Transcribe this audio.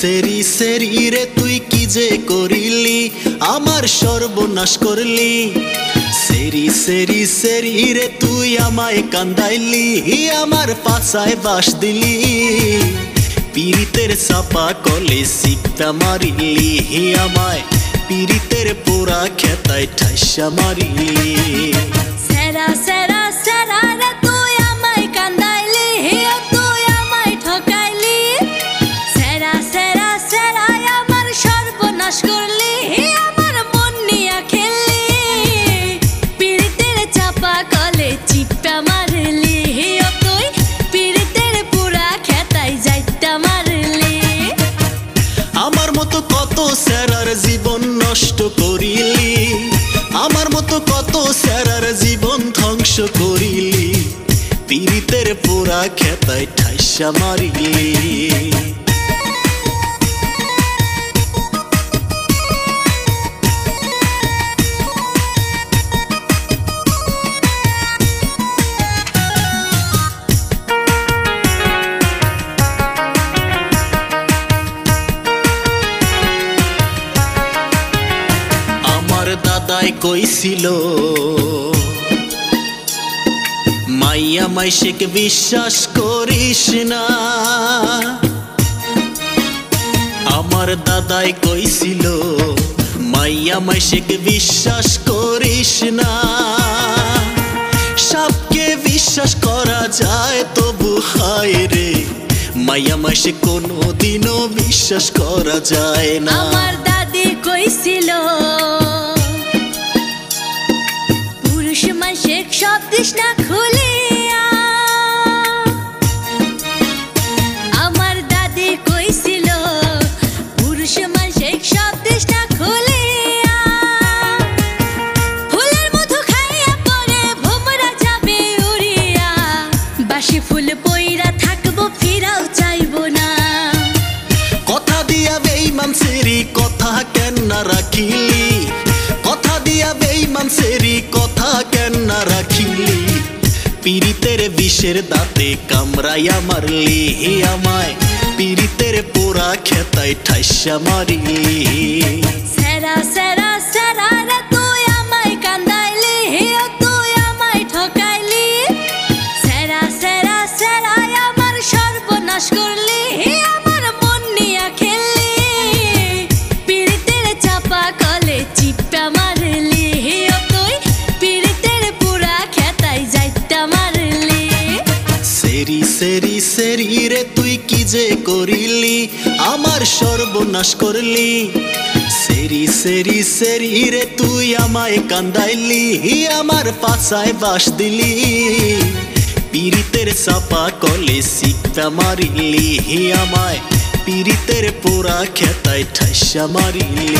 সেরি সেরি রে, তুই কি যে করিলি? আমার সর্বনাশ করলি। সেরি সেরি সেরি রে, তুই আমায় কান্দাইলি আমার পাছায় বাস দিলি। পীড়িতের চাপা কলে সিকটা মারিলি, হি আমায় পীড়িতের পোড়া খেতায় ঠাইসা মারিলি। খেতায় ঠাইসা মারিলি আমার দাদাই কইছিল মাইয়া মাইশেকে বিশ্বাস করিস না। আমার দাদাই কইছিল, মাইয়া মাইশেকে বিশ্বাস করিস না। সবকে বিশ্বাস করা যায় তবু হায় রে, মাইয়া মাইশে কোনো দিনও বিশ্বাস করা যায় না। আমার দাদি কইছিল, পুরুষ মানুষের সব তৃষ্ণা খুলিয়া বেইমান সেরি, কথা কেন না রাখিলি? কথা দিয়া বেইমান সেরি, কথা কেন না রাখিলি? পিরিতের বিষের দাঁতে কামড়াইয়া মারলি আমায়। পিরিতের পোড়া খেতায় ঠাইসা মারিলি। সেরি সেরি রে তুই কি যে করিলি? আমার সর্বনাশ করলি। সেরি সেরি সেরি রে তুই আমায় কান্দাইলি আমার পাছায় বাস দিলি। পীড়িতের চাপা কলে সিকটা মারিলি, হি আমায় পীড়িতের পোড়া খেতায় ঠাইসা মারিলি।